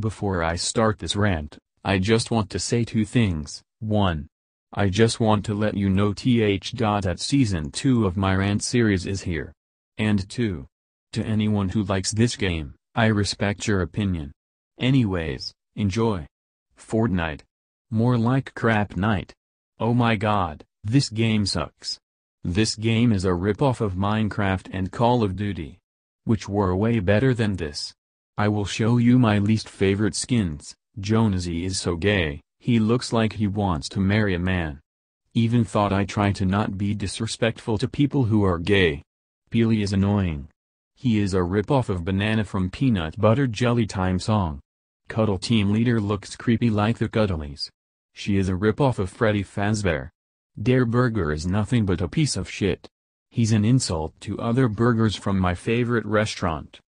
Before I start this rant, I just want to say two things. 1. I just want to let you know th. that season 2 of my rant series is here. And 2. To anyone who likes this game, I respect your opinion. Anyways, enjoy. Fortnite. More like crap night. Oh my god, this game sucks. This game is a ripoff of Minecraft and Call of Duty. Which were way better than this. I will show you my least favorite skins, Jonesy is so gay, he looks like he wants to marry a man. Even thought I try to not be disrespectful to people who are gay. Peely is annoying. He is a ripoff of Banana from Peanut Butter Jelly Time song. Cuddle Team Leader looks creepy like the Cuddlies. She is a ripoff of Freddy Fazbear. Durr Burger is nothing but a piece of shit. He's an insult to other burgers from my favorite restaurant.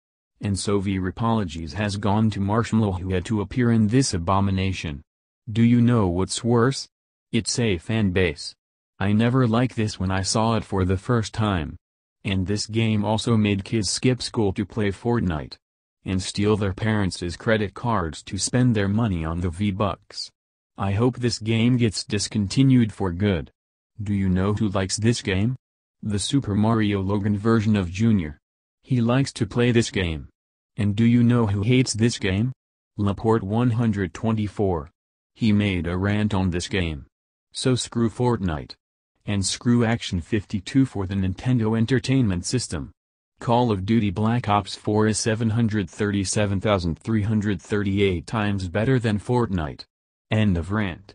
And so V Apologies has gone to Marshmello who had to appear in this abomination. Do you know what's worse? It's a fan base. I never liked this when I saw it for the first time. And this game also made kids skip school to play Fortnite. And steal their parents' credit cards to spend their money on the V-Bucks. I hope this game gets discontinued for good. Do you know who likes this game? The Super Mario Logan version of Junior. He likes to play this game. And do you know who hates this game? Laporte 124. He made a rant on this game. So screw Fortnite. And screw Action 52 for the Nintendo Entertainment System. Call of Duty Black Ops 4 is 737,338 times better than Fortnite. End of rant.